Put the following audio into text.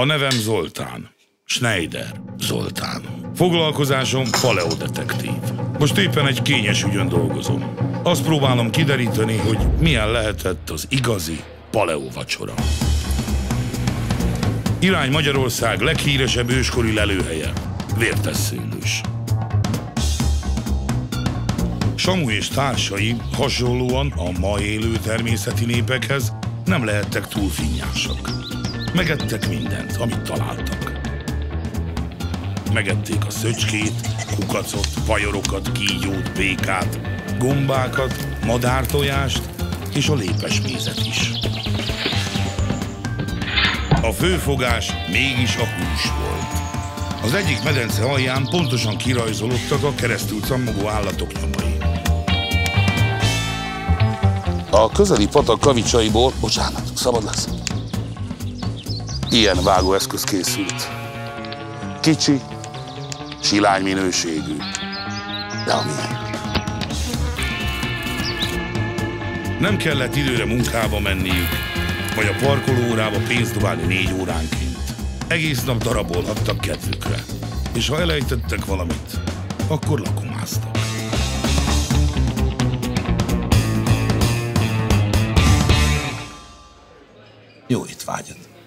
A nevem Zoltán. Schneider Zoltán. Foglalkozásom paleodetektív. Most éppen egy kényes ügyön dolgozom. Azt próbálom kideríteni, hogy milyen lehetett az igazi paleovacsora. Irány Magyarország leghíresebb őskori lelőhelye, Vértesszőlős. Samu és társai hasonlóan a ma élő természeti népekhez nem lehettek túl finnyásak. Megettek mindent, amit találtak. Megették a szöcskét, kukacot, vajorokat, kígyót, békát, gombákat, madártojást és a lépesmézet is. A főfogás mégis a hús volt. Az egyik medence alján pontosan kirajzolódtak a keresztül cammogó állatok nyomai. A közeli patak kavicsaiból, bocsánat, szabad lesz. Ilyen vágóeszköz készült. Kicsi, silány minőségű, de amilyen. Nem kellett időre munkába menniük, vagy a parkolóórába pénzt dobálni négy óránként. Egész nap darabolhattak kedvükre, és ha elejtettek valamit, akkor lakomáztak. Jó étvágyat!